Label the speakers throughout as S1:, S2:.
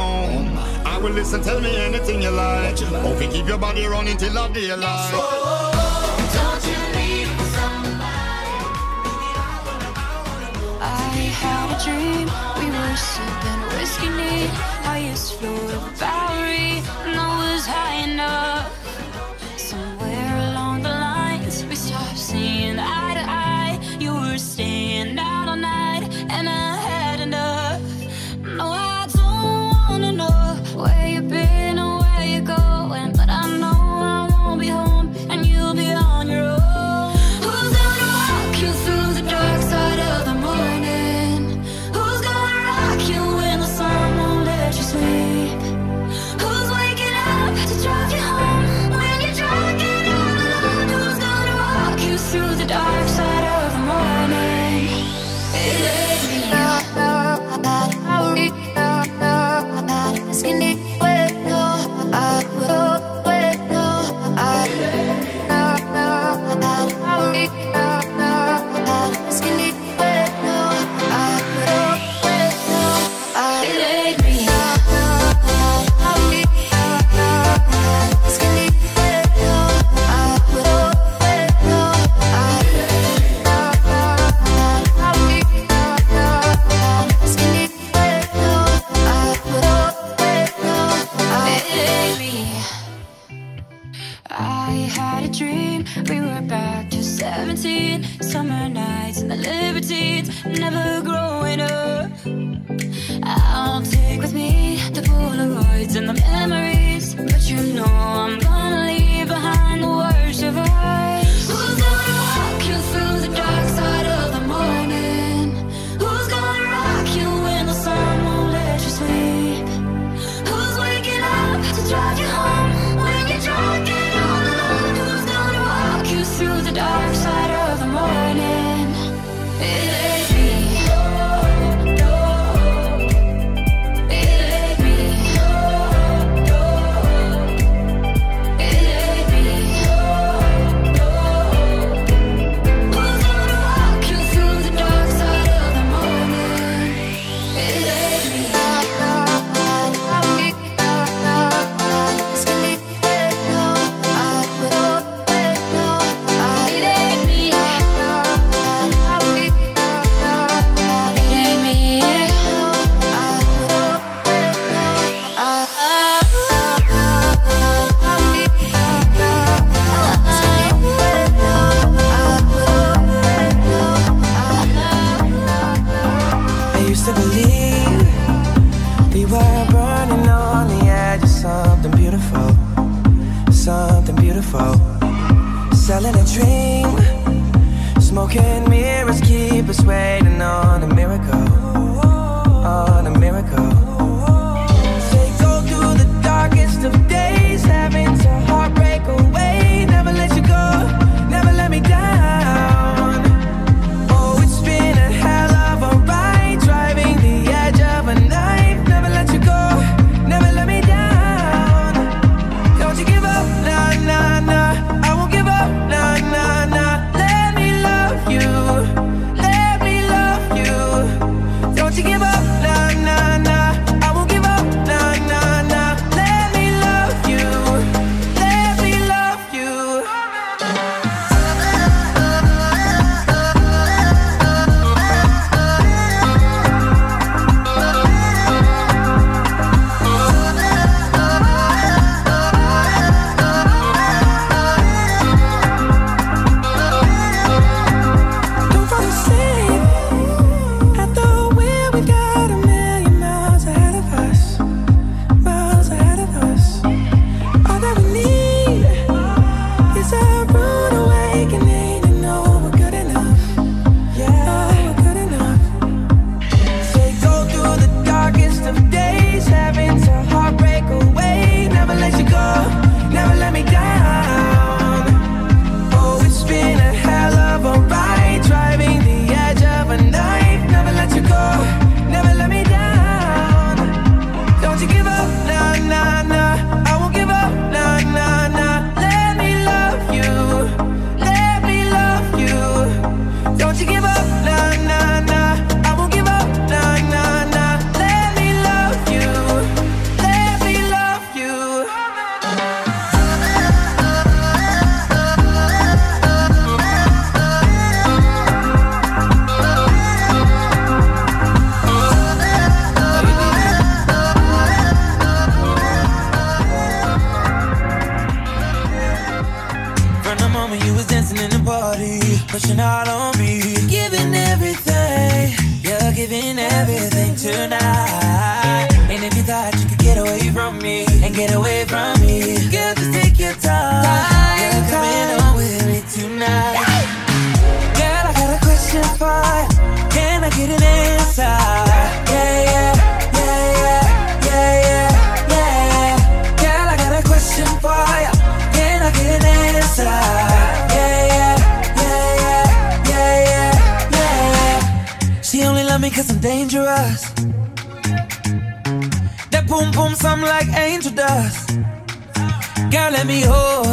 S1: home. I will listen, tell me anything you like. Hope you keep your body running till the daylight.
S2: Don't you leave somebody.
S3: I had a dream. We were sipping whiskey neat. Highest floor of Bowery. And I was high enough. and the memories, but you know I'm.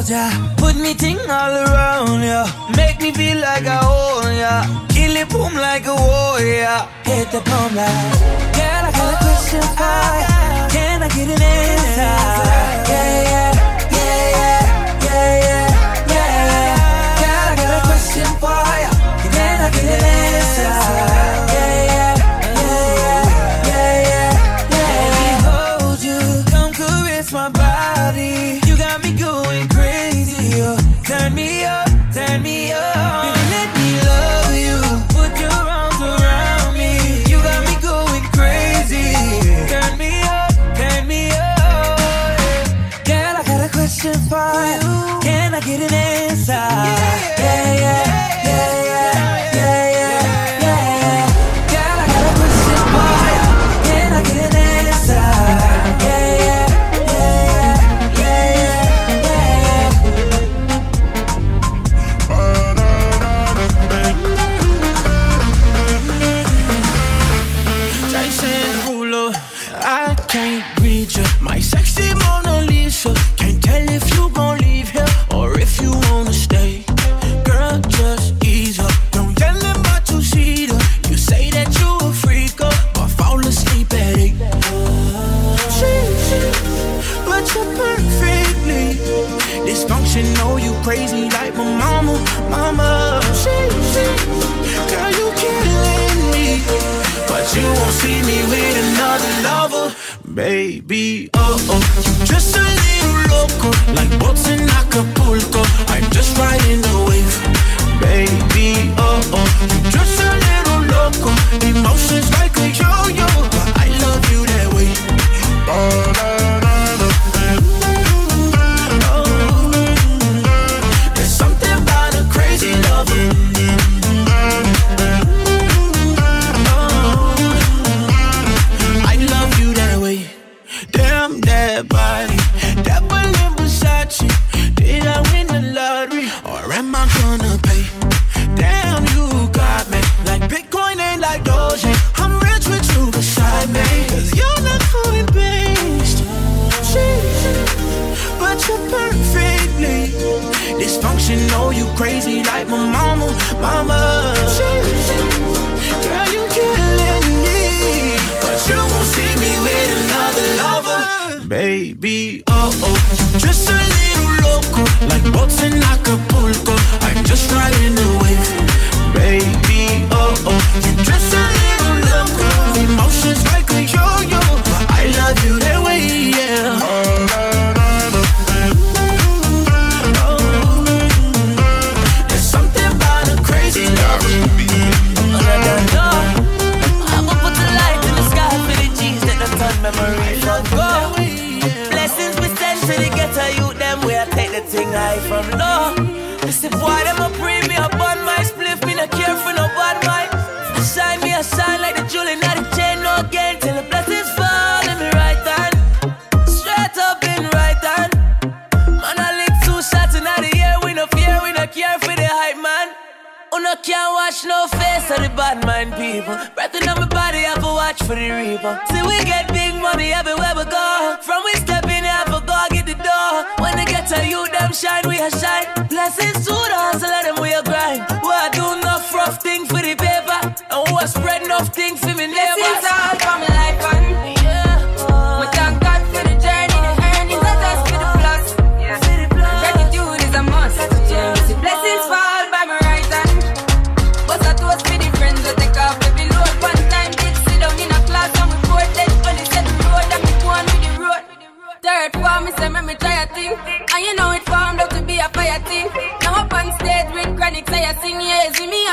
S4: ya. Put me ting all around ya. Make me feel like I own ya. Kill it boom like a warrior. Hit the pump like. Girl, I got a question? For ya Can I get an answer? Yeah, yeah, yeah, yeah, yeah, yeah, yeah Girl, I got a question for ya? Can I get an answer? my body. fire. Can I get an answer? Yeah.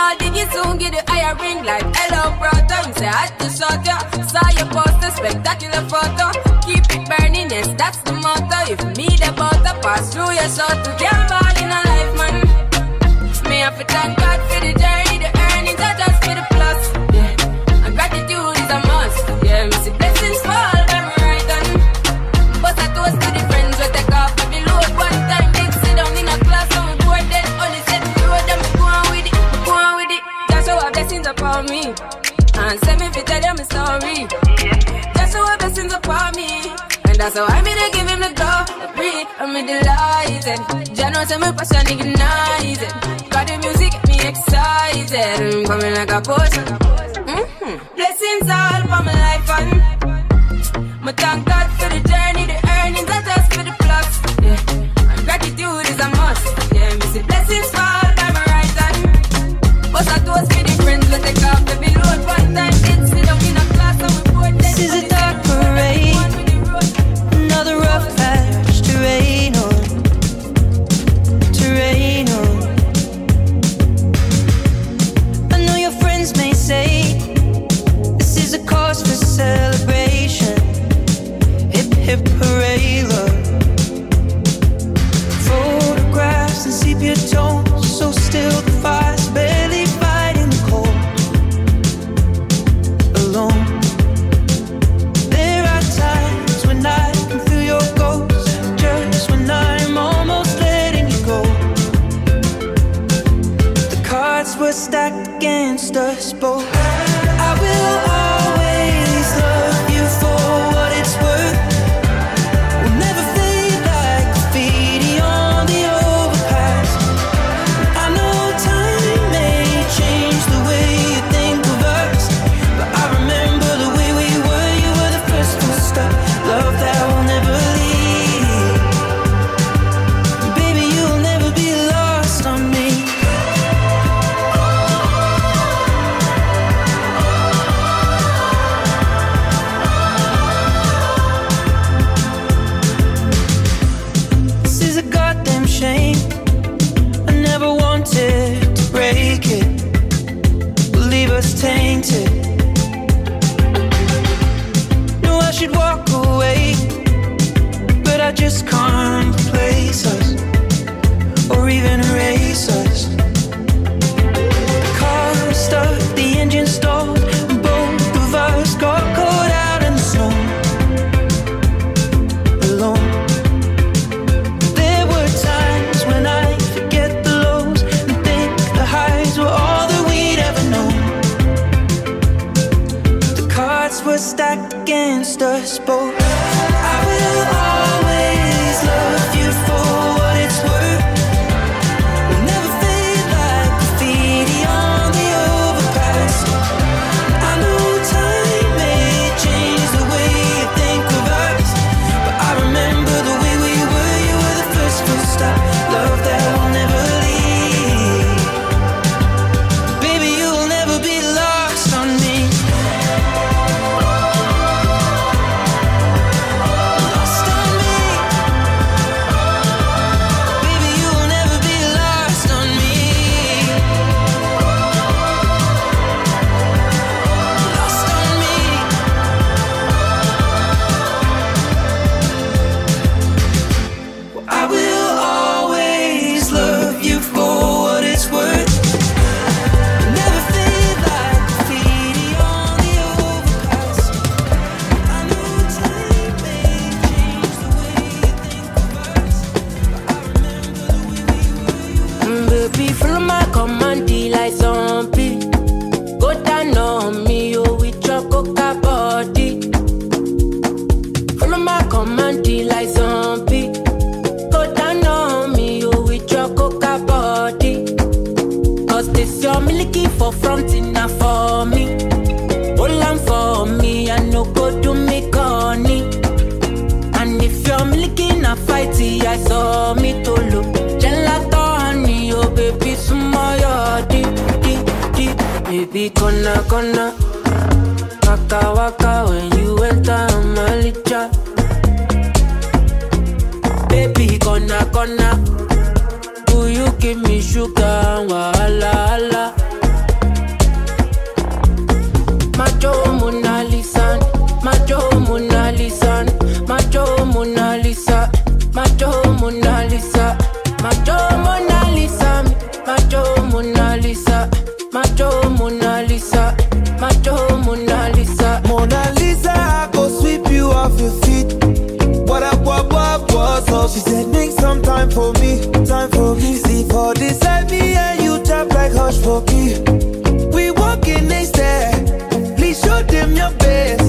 S4: all diggy soon get the higher ring like hello brother. You say I to shot ya. Saw your poster, spectacular photo. Keep it burning, yes, that's the motto. If me the butter pass through your shot to get ball in a life, man. Me have to thank God for the journey, the earnings I just now, so I'm mean, I give him the go. Free, I'm delighted. Jano tell me passion ignited. Got the music, get me excited. I'm coming like a potion. Mm-hmm. Blessings all for my life, and my thank God
S5: Baby,
S6: gonna, gonna. You give me sugar? Wala, wala. Macho Mona Lisa, Macho Mona Lisa, Macho Mona Lisa, Macho Mona Lisa, Macho Mona Lisa, Macho Mona Lisa, Macho Mona Lisa,
S5: She said, make some time for me, time for me. See for this side, me and you tap like hush for me. We walking next step, please show them your best.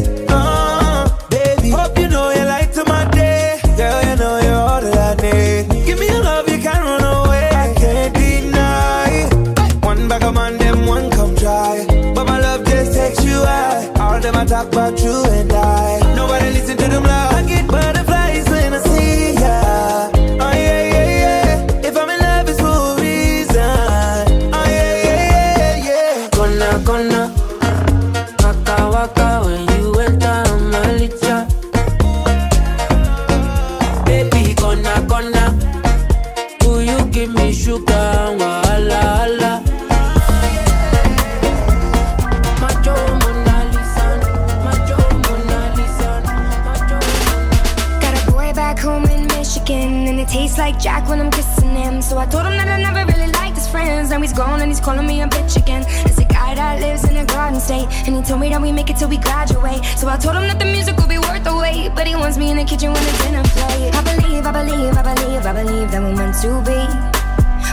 S7: Friends. He's gone and he's calling me a bitch again. It's a guy that lives in a garden state, and he told me that we make it till we graduate. So I told him that the music will be worth the wait, but he wants me in the kitchen when the dinner plate. I believe, I believe, I believe, I believe that we're meant to be.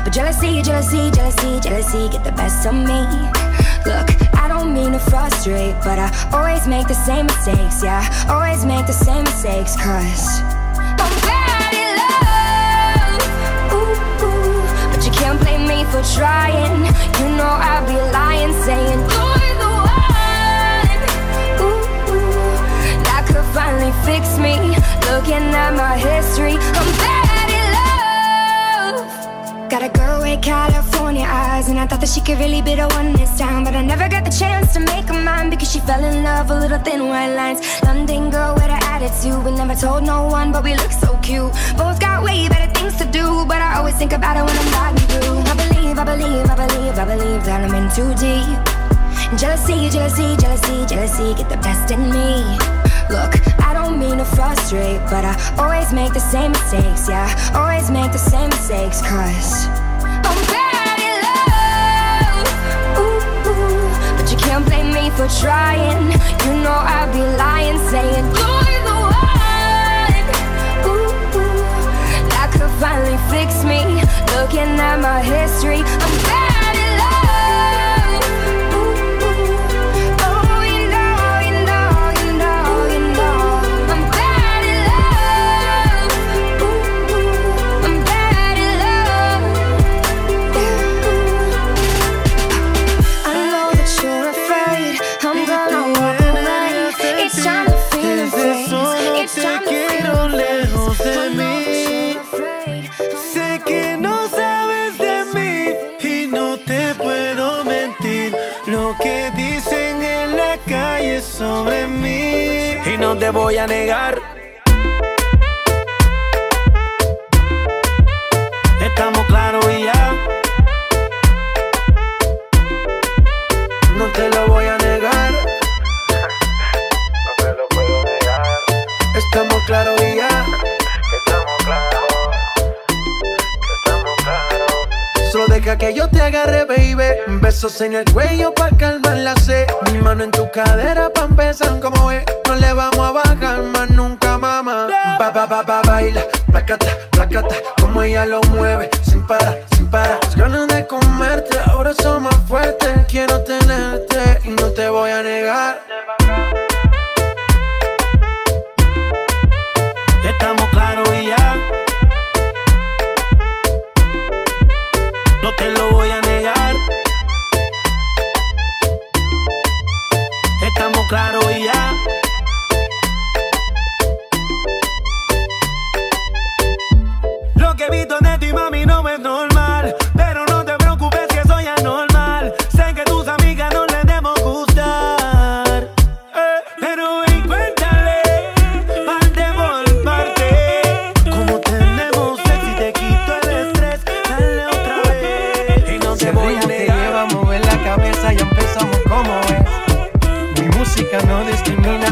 S7: But jealousy, jealousy, jealousy, jealousy get the best of me. Look, I don't mean to frustrate, but I always make the same mistakes, yeah. Always make the same mistakes, cause blame me for trying. You know I'd be lying, saying you're the one. Ooh. That could finally fix me. Looking at my history, I'm love. Got a girl with California eyes, and I thought that she could really be the one this time. But I never got the chance to make her mine because she fell in love with little thin white lines. London girl with an attitude, we never told no one, but we look so cute. Both got way better things to do, but I always think about it when I'm riding through. I believe, I believe, I believe, I believe that I'm in too deep. Jealousy, jealousy, jealousy, jealousy get the best in me. Look, I don't mean to frustrate, but I always make the same mistakes, yeah. Always make the same mistakes, cause I'm bad in love. Ooh, ooh. But you can't blame me for trying. You know I'd be lying, saying you're the one. Ooh, ooh. That could finally fix me. Looking at my history, I'm
S5: Y no te voy a negar. Besos en el cuello pa' calmar la sed. Mi mano en tu cadera pa' empezar como es. No le vamos a bajar más nunca, mamá. Ba, ba, ba, ba, baila. Placata, placata. Como ella lo mueve. Sin parar, sin parar. Las ganas de comerte. Ahora son más fuertes. Quiero tenerte y no te voy a negar. Estamos claros y ya.
S6: Claro y ya. Lo que he visto de ti, mami, no es normal. Pero no te preocupes que soy anormal. Sé que tus amigas no les debemos gustar. Eh, pero ven, cuéntale, parte por parte. Como tenemos sexo y te quito el estrés. Dale otra vez. Y no te voy a
S8: te
S6: negar.
S8: lleva a mover la cabeza y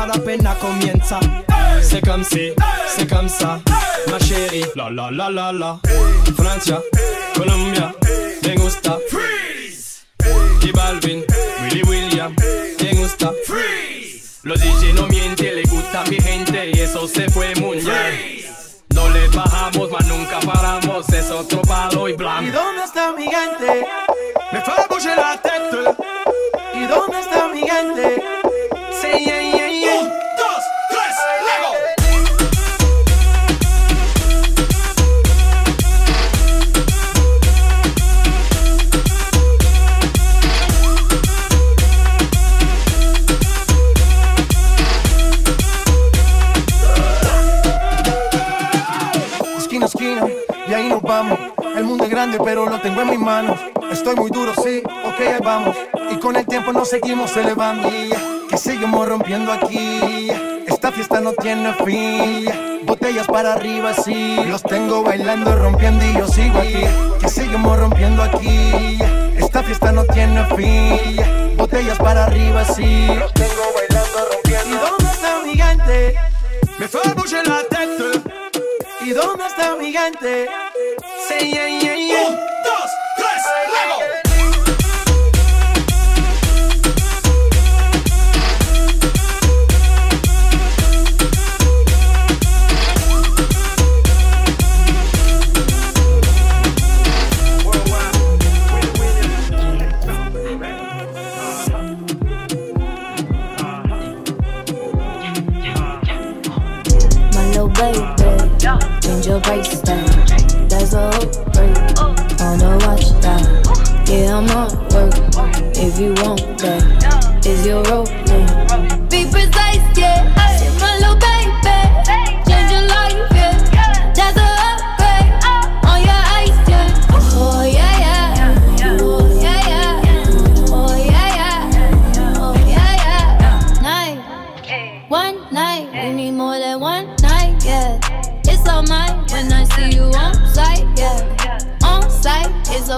S9: Para apenas comienza. C'est comme si, c'est comme ça, ma chérie. La la la la la. Francia, Colombia, me gusta. Freeze. Y Balvin, Willy William, me gusta. Freeze. Los DJ no mienten, le gusta a mi gente y eso se fue mundial. No le bajamos, mas nunca paramos, es otro palo y
S6: ¿Y
S9: blanco.
S6: dónde está mi gente?
S9: Me bouger la tête.
S6: ¿Y dónde está mi gente?
S8: Estoy muy duro, sí, ok, vamos. Y con el tiempo nos seguimos elevando. Que seguimos rompiendo aquí. Esta fiesta no tiene fin. Botellas para arriba, sí. Los tengo bailando, rompiendo y yo sigo aquí. Que seguimos rompiendo aquí. Esta fiesta no tiene fin. Botellas para arriba, sí. Los tengo bailando,
S6: ¿Y
S8: rompiendo.
S6: dónde está mi gente?
S9: Me fais bouger la tête.
S6: ¿Y dónde está mi gente?
S9: Sí, yeah, yeah, yeah.
S10: Your price down. That's a break on the watch down. Yeah, I'm on work. If you want that, is your role? Be precise,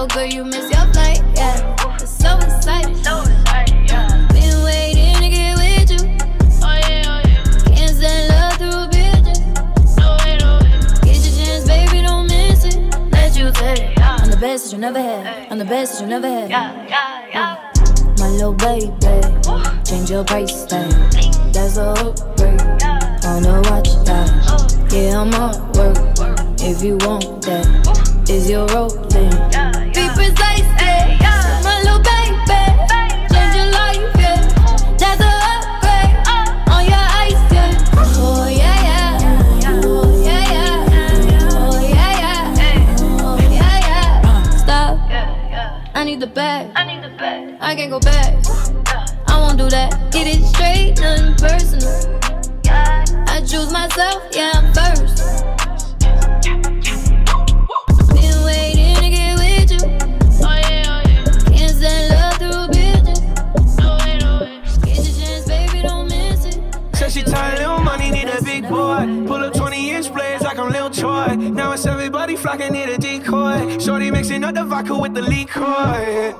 S10: so good you miss your flight, yeah. It's so exciting. Been waiting to get with you. Oh yeah, oh yeah. Can't send love through bitches. Get your chance, baby, don't miss it. Let you take it. I'm the best that you never had. I'm the best that you never had. Yeah yeah yeah. my little baby, change your price tag. That's a upgrade on the watch down. Yeah, I'm on work. If you want that, is your rolling? My little baby, life, yeah. That's a upgrade on your ice, yeah. Oh yeah, yeah. Oh yeah, yeah. Oh yeah, yeah. Oh yeah, yeah. Stop. I need the. I need the bag. I can't go back. I won't do that. Get it straight, nothing personal. I choose myself, yeah, I'm first.
S6: Tired, little money, need a big boy. Pull up 20 inch blades like I'm Lil Troy. Now it's everybody flocking, need a decoy. Shorty mixing up the vodka with the liquor.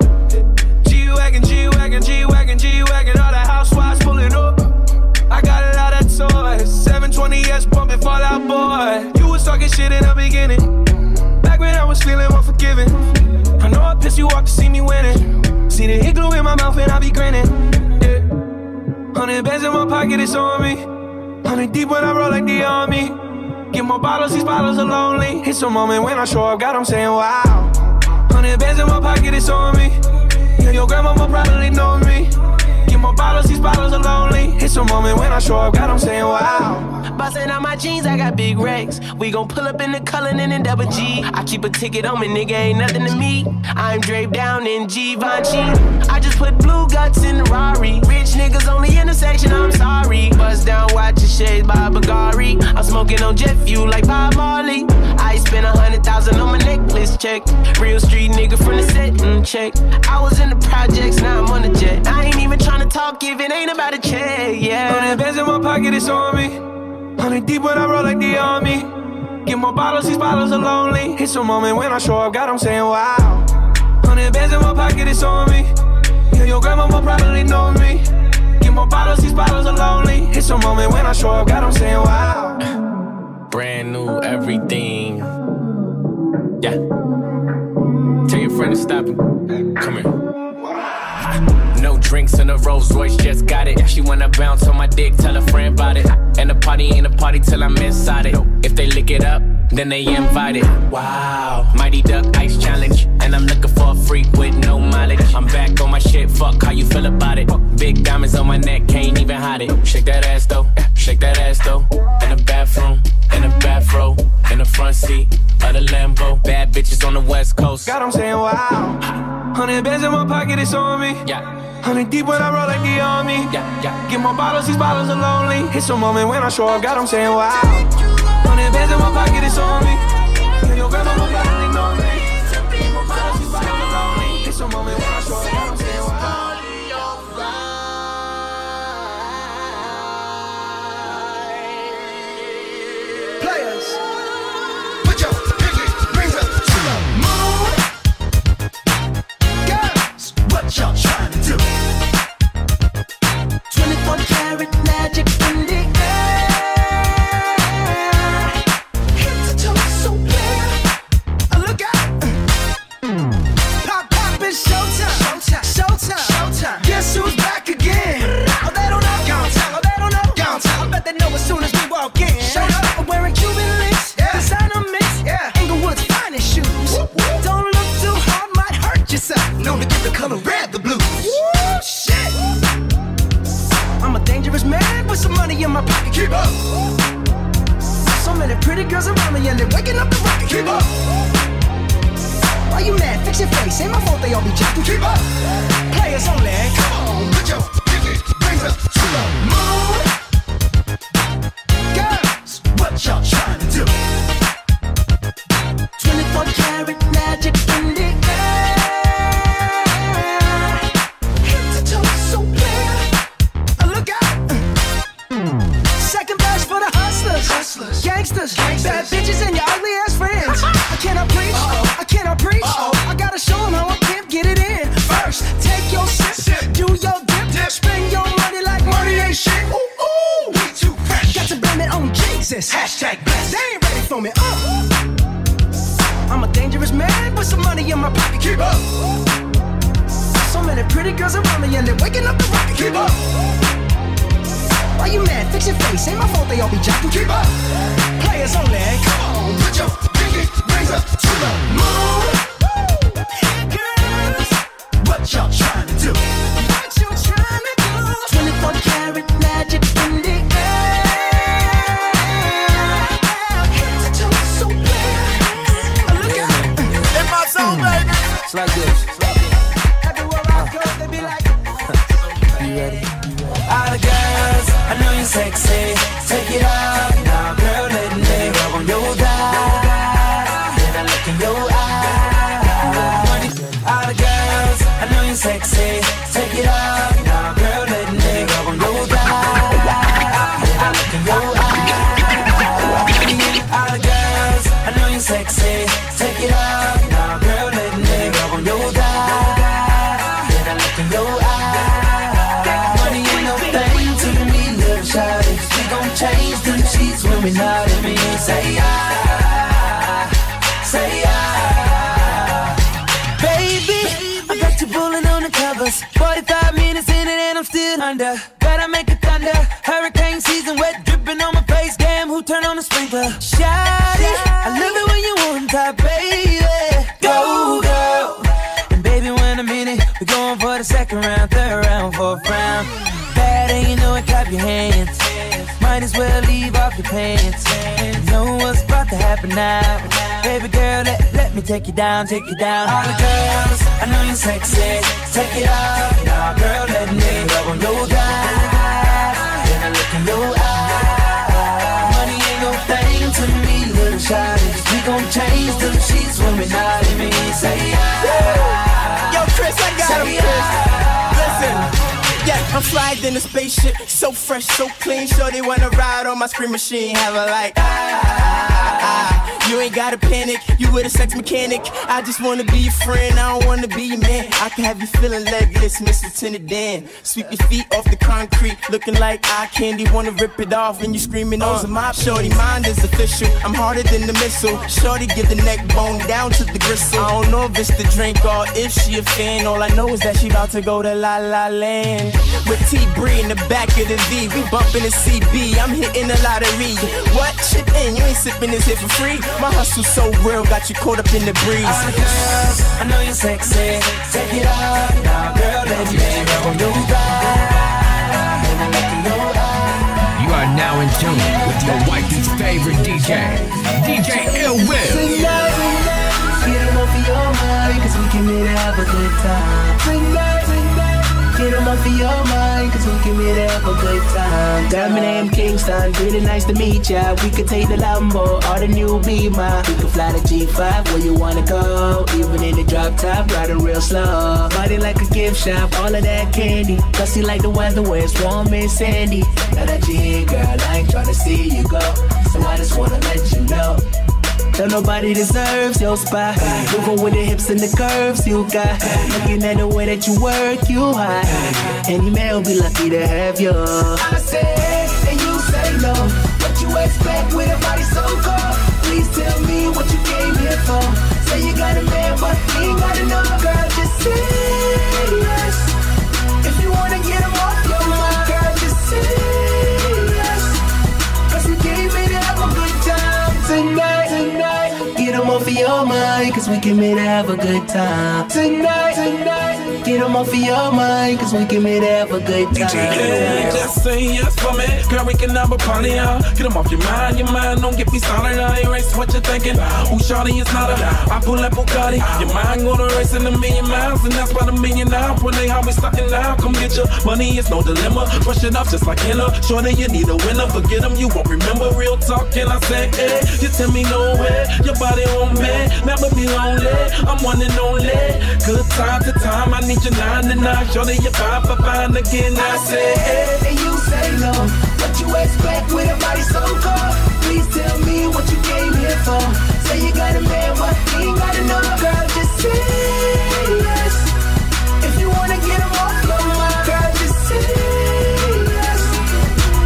S6: G Wagon, G Wagon, G Wagon, G Wagon, all the housewives pulling up. I got a lot of toys. 720S pumping Fall Out Boy. You was talking shit in the beginning. Back when I was feeling unforgiving. I know I pissed you off to see me winning. See the igloo in my mouth and I be grinning. Hundred bands in my pocket, it's on me. Hundred deep when I roll like the army. Get more bottles, these bottles are lonely. It's a moment when I show up, God, I'm saying wow. Hundred bands in my pocket, it's on me. Yeah, your grandma probably know me. More bottles, these bottles are lonely. It's a moment when I show up, God, I'm saying wow.
S11: Bustin' out my jeans, I got big racks. We gon' pull up in the Cullinan and double G. I keep a ticket on me, nigga, ain't nothing to me. I'm draped down in Givenchy. I just put blue guts in the Rari. Rich niggas on the intersection, I'm sorry. Bust down, watch your shades by Bagari. I'm smoking on jet fuel like Bob Marley. I spent a hundred thousand on my necklace check. Real street nigga from the set check. I was in the projects, now I'm on the jet. I ain't even tryna talk if it ain't about a check, yeah.
S6: Hundred bands in my pocket, it's on me. Hundred deep when I roll like the army. Get more bottles, these bottles are lonely. It's a moment when I show up, God, I'm saying wow. Hundred bands in my pocket, it's on me. Yeah, your grandma will probably know me. Get more bottles, these bottles are lonely. It's a moment when I show up, God, I'm saying wow.
S12: Brand new everything. Yeah. Tell your friend to stop him. Come here. Drinks in a Rolls Royce, just got it. She wanna bounce on my dick, tell a friend about it. And the party ain't a party till I'm inside it. If they lick it up, then they invited. Wow, Mighty Duck Ice Challenge. And I'm looking for a freak with no mileage. I'm back on my shit, fuck how you feel about it. Big diamonds on my neck, can't even hide it. Shake that ass though, shake that ass though. In the bathroom, in the bathroom, in the front seat of the Lambo. Bad bitches on the west coast.
S6: God, I'm saying wow. Hundred bands in my pocket, it's on me.
S12: Yeah.
S6: Hundred deep when I roll like the army.
S12: Yeah, yeah.
S6: Get more bottles, these bottles are lonely. It's a moment when I show up, God, I'm saying wow. Hundred bands in my pocket, it's on me. Yeah, your grandma will probably know me. Get more bottles, these bottles are lonely. It's a moment when I show up, God, I'm saying wow.
S2: Players, they're waking up the rocket. Keep up. Why you mad? Fix your face. Ain't my fault they all be jacking. Keep up. Players only. Come on, put your pinky rings up to the moon. Girls, what y'all trying
S5: Honda. Gotta make it thunder. Hurricane season, wet dripping on my face. Damn, who turned on the sprinkler? Shawty, I love it when you on top, baby. Go, girl. And baby, when I'm in it, we going for the second round, third round, fourth round. Bad and you know it, clap your hands. Might as well leave off your pants. You know what's about to happen now. Baby girl, let, let me take you down, take you down. All the girls, I know you're sexy. Take it off, not let me say yeah.
S9: Yo, Chris, I got him, Chris. I'm flying in a spaceship, so fresh, so clean. Sure they wanna ride on my screen machine, have a like. Ah, ah, ah. You ain't gotta panic, you with a sex mechanic. I just wanna be your friend, I don't wanna be your man. I can have you feeling legless, Mr. Lieutenant Dan. Sweep your feet off the concrete, looking like eye candy. Wanna rip it off, and you screaming, those are my shorty. Mind is official, I'm harder than the missile. Shorty give the neck bone down to the gristle. I don't know if it's the drink or if she a fan. All I know is that she about to go to La La Land. With T Bree in the back of the V, we bumping the CB. I'm hitting the lottery. What? Chip in, you ain't sipping this here for free. My hustle so real, got you caught up in the breeze.
S5: All the girls, I know you're sexy. Take it off, now girl, let me rub on your thighs. Then I look in your eyes.
S13: You are now in tune with your wifey's favorite DJ, DJ Ill Will.
S5: Tonight, get 'em off your mind, cause we can meet have a good time. Tonight, off of your mind, cause we can meet and have a good time.
S11: Diamond name Kingston, really nice to meet ya. We could take the Lambo or the new Beamer. We could fly the G5 where you wanna go. Even in the drop top, riding real slow. Body like a gift shop, all of that candy. Cause you like the weather where it's warm and sandy. Now that you here, girl, I ain't tryna see you go. So I just wanna let you know. That nobody deserves your spot. Moving with the hips and the curves you got. Looking at the way that you work, you hot. Any man will be lucky to have you.
S5: I say, and you say no. What you expect with a body so cold? Please tell me what you came here for. Say you got a man, but he ain't got enough. Girl, just say mind, cause we can here to have a good time tonight, tonight. Get him off of your mind, cause we can to have a good time.
S14: Yeah, just say yes for me. Girl, we can have a party, uh. Get them off your mind, your mind. Don't get me started, I erase what you're thinking. Who shawty is not a, I pull up Bugatti. Your mind gonna race in a million miles, and that's about a million out. When they always starting now, come get your money, it's no dilemma. Brush it off just like Henna. Shorty, you need a winner. Forget them, you won't remember real talk. and I say, hey, You tell me no way. Your body on me, never be lonely. I'm one and only. Good time to time, I need you nine to nine. Shorty, you five for fine again. I say, eh?
S5: and you say no. What you expect with a body so cold? Please tell me what you came here for. Say you got a man, but he ain't got enough. Girl, just say yes. If you wanna get him off your mind, girl, just say yes.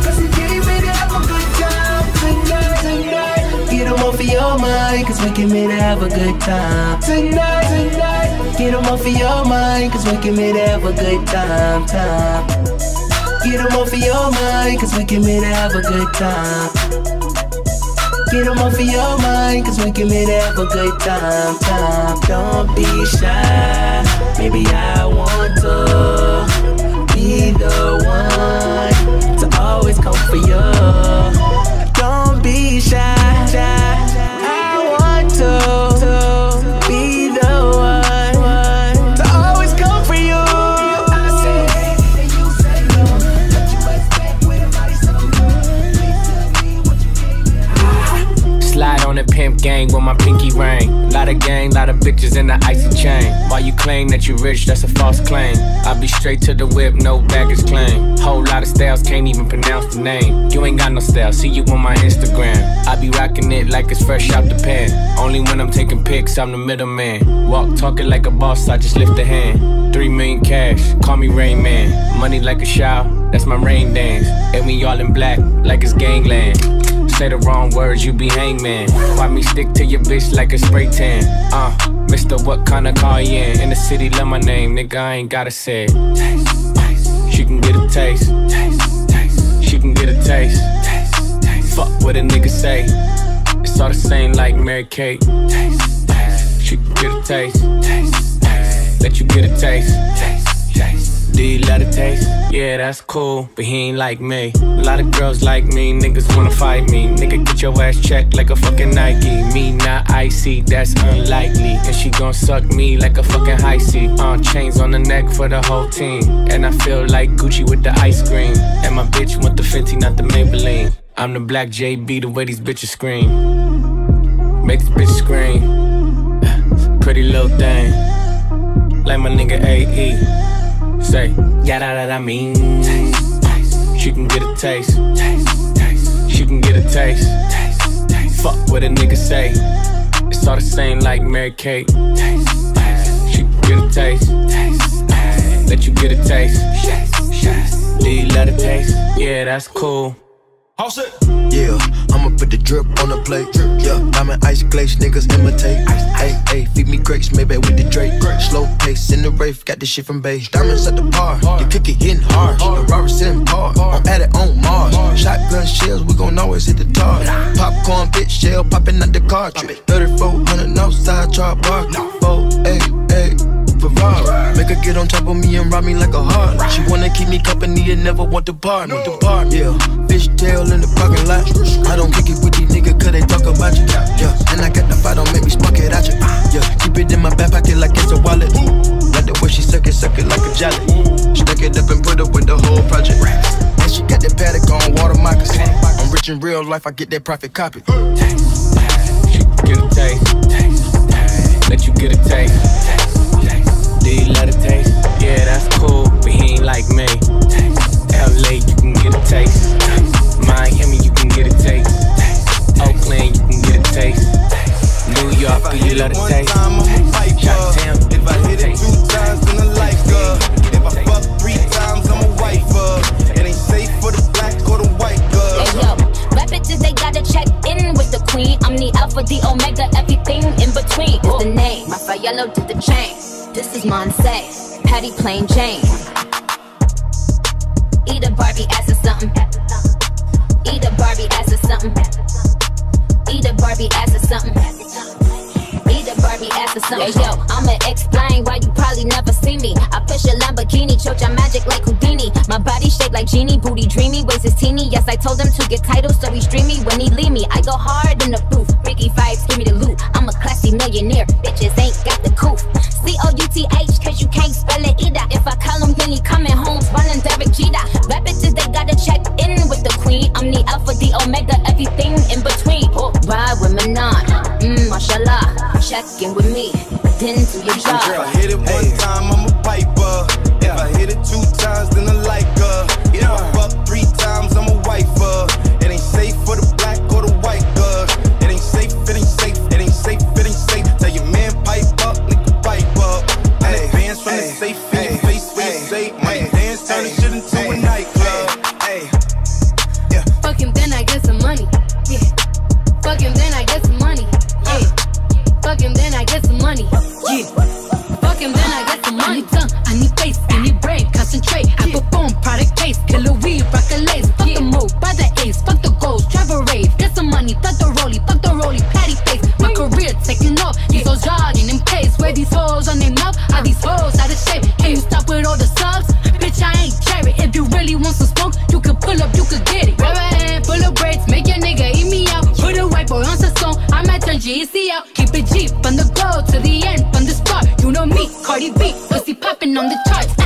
S5: Cause we came here to have a good time tonight, tonight. Get him off of your mind, cause we came here to have a good time tonight, tonight. Get him off of your mind, cause we can here to have a good time, time. Get him off of your mind, cause we can here to have a good time. Get him off of your mind, cause we came here to have a good time, time. Don't be shy, maybe I want to be the one to always come for you. Don't be shy, I want to
S12: pimp gang with my pinky ring. Lot of gang, lot of bitches in the icy chain. While you claim that you rich, that's a false claim. I be straight to the whip, no baggage claim. Whole lot of styles, can't even pronounce the name. You ain't got no style, see you on my Instagram. I be rocking it like it's fresh out the pen. Only when I'm taking pics, I'm the middleman. Walk talking like a boss, I just lift a hand. Three million cash, call me Rain Man. Money like a shower, that's my rain dance. And we all in black, like it's gangland. Say the wrong words, you be hangman. Why me stick to your bitch like a spray tan? Uh, Mister, what kind of car you in? In the city, love my name, nigga, I ain't gotta say it. Taste, taste. She can get a taste. taste, taste. She can get a taste. taste, taste. Fuck what a nigga say. It's all the same like Mary Kate. Taste, taste. She can get a taste. taste, taste. Let you get a taste. taste, the taste? Yeah, that's cool, but he ain't like me. A lot of girls like me, niggas wanna fight me. Nigga, get your ass checked like a fucking Nike. Me not icy, that's unlikely. And she gon' suck me like a fucking Hi-C. Uh, chains on the neck for the whole team. And I feel like Gucci with the ice cream. And my bitch want the Fenty, not the Maybelline. I'm the black JB, the way these bitches scream. Make this bitch scream. Pretty little thing. Like my nigga AE. Say, yeah, that, that I mean. Taste, taste. She can get a taste. taste, taste. She can get a taste. taste, taste. Fuck what a nigga say. It's all the same like Mary Kate. Taste, taste. She can get a taste. taste, taste. Let you get a taste. Do you love the taste? Yeah, that's cool.
S15: All set. Yeah, I'ma put the drip on the plate. Yeah, I'm an ice glaze, niggas imitate. Hey, hey, feed me grapes, maybe with the Drake. Slow pace in the rave, got this shit from base. Diamonds at the bar, the cookie hitting hard. The Robert sitting par, I'm at it on Mars. Shotgun shells, we gon' always hit the tar. Popcorn, bitch, shell popping out the cartridge. 3400 outside, char bar. Oh, hey, hey. Ferrari. Make her get on top of me and rob me like a heart. She wanna keep me company and never want to part. Want to part, yeah. Fish tail in the parking lot. I don't kick it with these niggas cause they talk about you. Yeah, and I got the fight, don't make me spark it at you. Yeah, keep it in my back pocket like it's a wallet. Like the way she suck it, suck it like a jelly. Stack it up and put up with the whole project. And she got that paddock on water moccasin. I'm rich in real life, I get that profit copy.
S12: Get a taste. Let you get a taste. You love the taste? Yeah, that's cool, but he ain't like me. LA, you can get a taste. Miami, you can get a taste. Oakland, you can get a taste. New York, do you love the taste? Chi-town,
S2: If I hit it two times, then I like her.
S16: Is Monse, Patty Plain Jane. Eat a Barbie ass or something. Eat a Barbie ass or something. Eat a Barbie ass or something. Hey, yo, I'ma explain why you probably never see me. I push a Lamborghini, choke your magic like Houdini. My body shaped like genie, booty dreamy, waist is teeny. Yes, I told him to get titles, so he's dreamy when he leave me. I go hard in the booth, Ricky vibes, give me the loot. I'm a classy millionaire, bitches ain't got the coof. C O U T H, cause you can't spell it either. If I call him, then he coming home, running Derek Jeter. Rap bitches, they gotta check in with the queen. I'm the alpha, the omega, everything in between. Oh, ride with Manon, mmm, mashallah. Check in with me, then do your job.
S2: If I hit it one time, I'm a piper.
S17: Keep it G from the go to the end, from the start. You know me, Cardi B, pussy popping on the charts.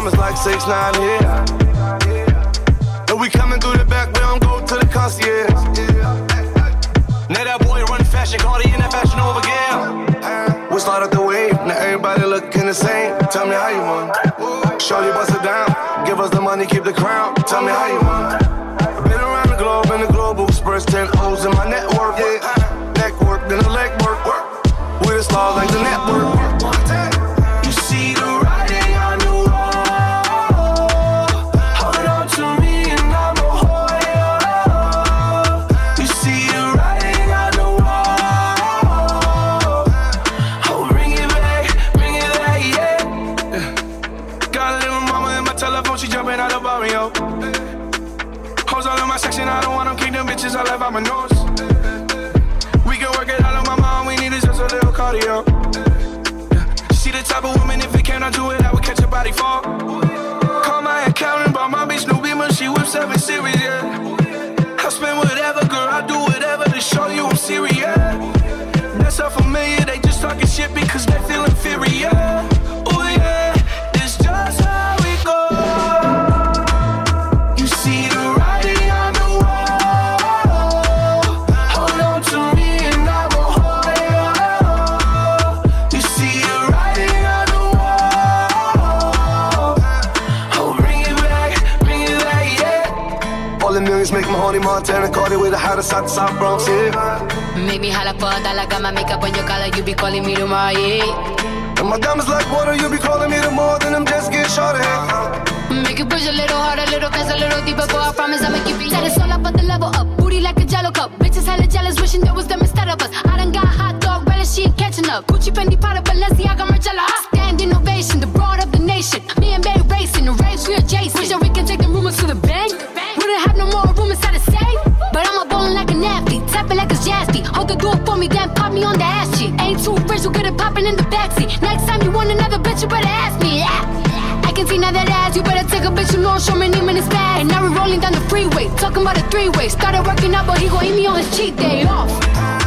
S18: diamonds
S19: like
S6: six nine here. And we coming through the back, we don't go to the concierge. Now that boy run fashion, Cardi in that fashion over again. We started the wave, now everybody looking the same. Tell me how you want. Show Shorty bust it down, give us the money, keep the crown. Tell me how you want. Feeling Cardi with the hottest out the South Bronx, yeah.
S20: Make me holla for a dollar, got my makeup on your collar, you be calling me tomorrow, yeah.
S6: And my diamonds like water, you be calling me tomorrow, then I'm just get shorter.
S20: Make it push a little harder, a little faster, a little deeper, boy, I promise I'll make you feel Set all up at the level up, booty like a jello cup. Bitches hella jealous, wishing there was them instead of us. I done got hot dog, better she ain't catching up. Gucci, Fendi, Prada, Balenciaga, Margiela. I stand innovation, the broad of the nation. Me and Bay racing, the race we adjacent. Wish that we can take the rumors to the bank. Couldn't have no more room inside safe. But I'm a bone like a nappy, tapping like a Jaspi. Hold the door for me, then pop me on the ass cheek. Ain't too rich, you get it popping in the backseat. Next time you want another bitch, you better ask me. Yeah. I can see now that ass, you better take a bitch, you know show me showing him bad. And now we rolling down the freeway, talking about a three way. Started working out, but he gon' eat me on his cheat day off.